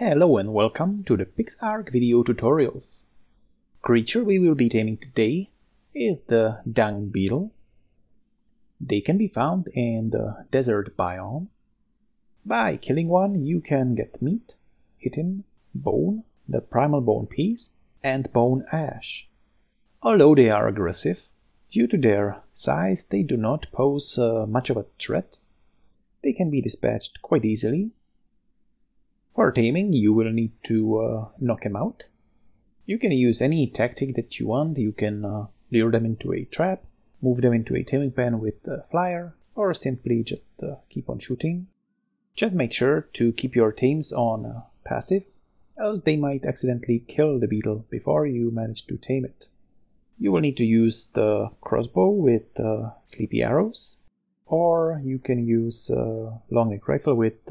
Hello and welcome to the PixARK video tutorials. Creature we will be taming today is the dung beetle. They can be found in the desert biome. By killing one you can get meat, chitin, bone, the primal bone piece, and bone ash. Although they are aggressive, due to their size they do not pose uh, much of a threat. They can be dispatched quite easily for taming, you will need to uh, knock him out. You can use any tactic that you want. You can uh, lure them into a trap, move them into a taming pen with a flyer, or simply just uh, keep on shooting. Just make sure to keep your tames on uh, passive, else they might accidentally kill the beetle before you manage to tame it. You will need to use the crossbow with uh, sleepy arrows, or you can use uh, long neck rifle with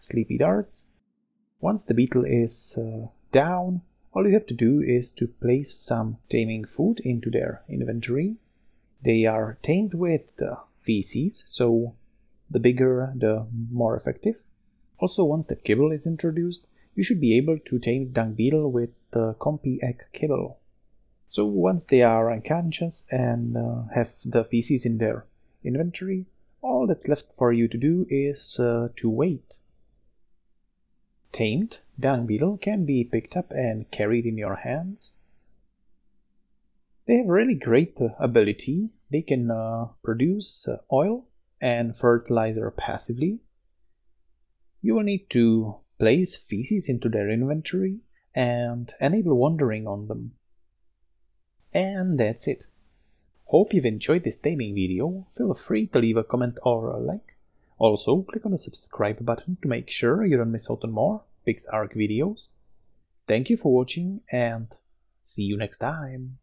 sleepy darts, once the beetle is uh, down, all you have to do is to place some taming food into their inventory. They are tamed with uh, feces, so the bigger the more effective. Also, once the kibble is introduced, you should be able to tame the dung beetle with the Compy egg kibble. So once they are unconscious and uh, have the feces in their inventory, all that's left for you to do is uh, to wait tamed dung beetle can be picked up and carried in your hands. They have really great uh, ability. They can uh, produce uh, oil and fertilizer passively. You will need to place feces into their inventory and enable wandering on them. And that's it. Hope you've enjoyed this taming video. Feel free to leave a comment or a like. Also, click on the subscribe button to make sure you don't miss out on more PixARK videos. Thank you for watching and see you next time.